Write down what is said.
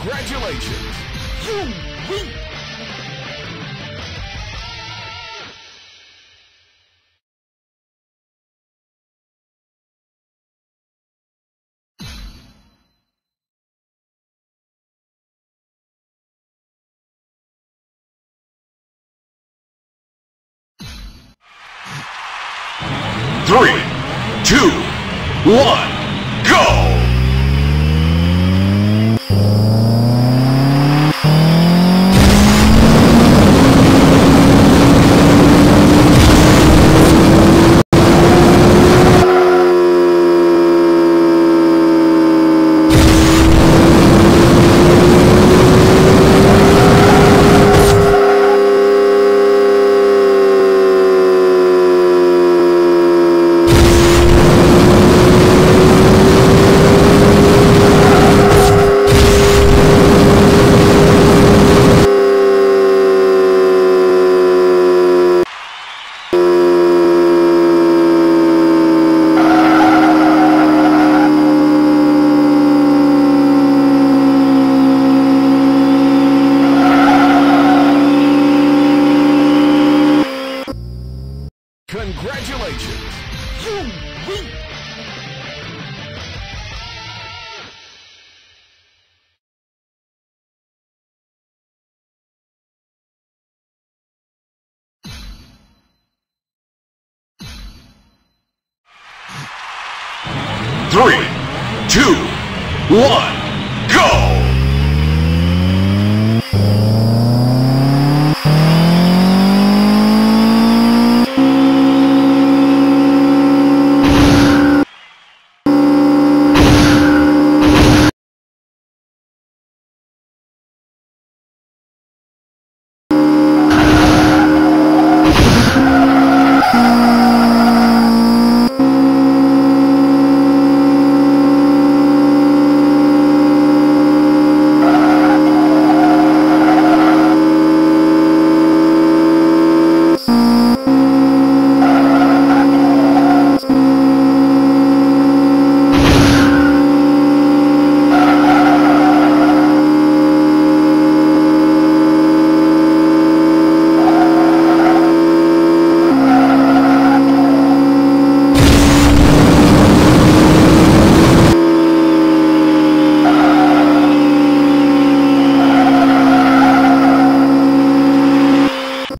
Congratulations! You win! Three, two, one, go! Three, two, one,